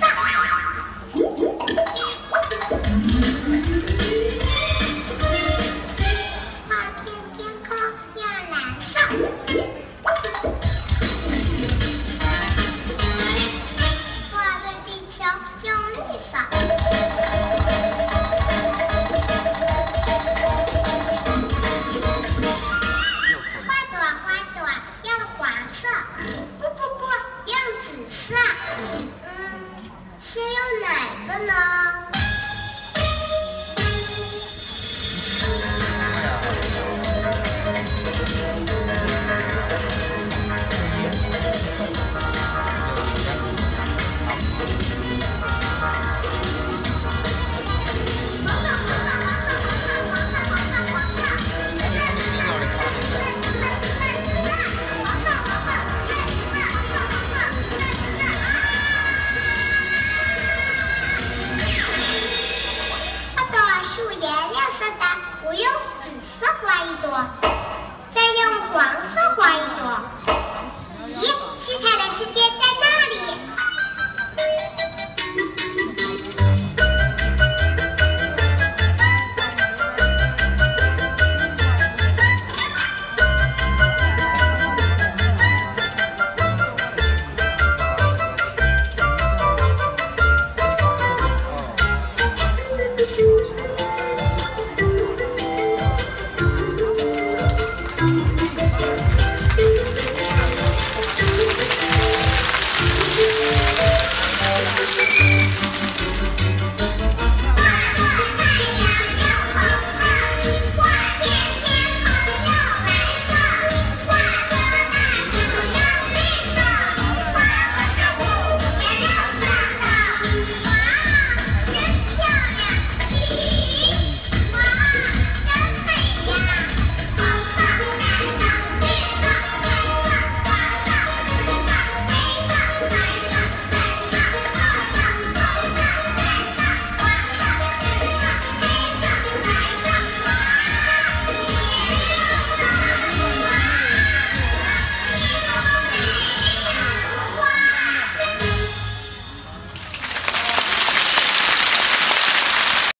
画片天空又蓝色。